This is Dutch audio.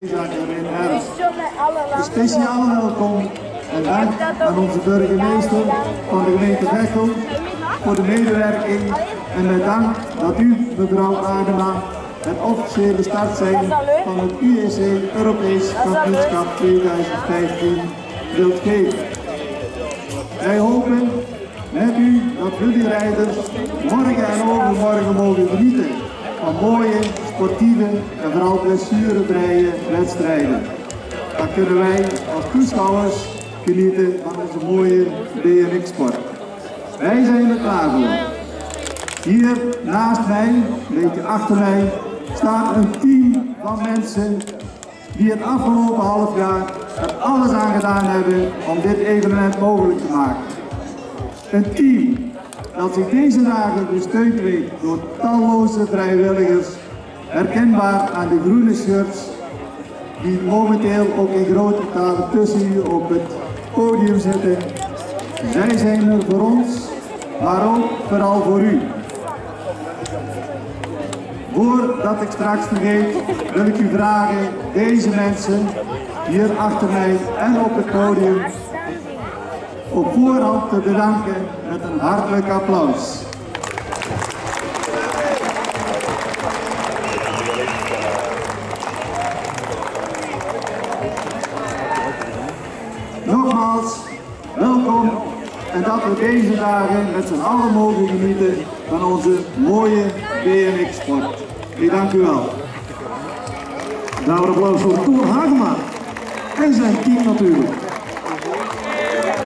Een speciaal welkom. En dank aan onze burgemeester van de gemeente Veghel voor de medewerking. En met dank dat u, mevrouw Adema, het officiële start zijn van het UEC Europees Kampioenschap 2015 wilt geven. Wij hopen met u dat jullie rijders morgen en overmorgen mogen genieten mooie, sportieve en vooral blessurevrije wedstrijden. Dan kunnen wij als toeschouwers genieten van onze mooie BMX-sport. Wij zijn er klaar voor. Hier naast mij, een beetje achter mij, staat een team van mensen die het afgelopen half jaar er alles aan gedaan hebben om dit evenement mogelijk te maken. Een team dat zich deze dagen gesteund weet door talloze vrijwilligers, herkenbaar aan de groene shirts, die momenteel ook in grote talen tussen u op het podium zitten. Zij zijn er voor ons, maar ook vooral voor u. Voordat ik straks vergeet, wil ik u vragen deze mensen hier achter mij en op het podium op voorhand te bedanken met een hartelijk applaus. Nogmaals, welkom en dat we deze dagen met z'n allen mogen genieten van onze mooie BMX-sport. Ik dank u wel. Nou, een applaus voor Toer Hagema en zijn team natuurlijk.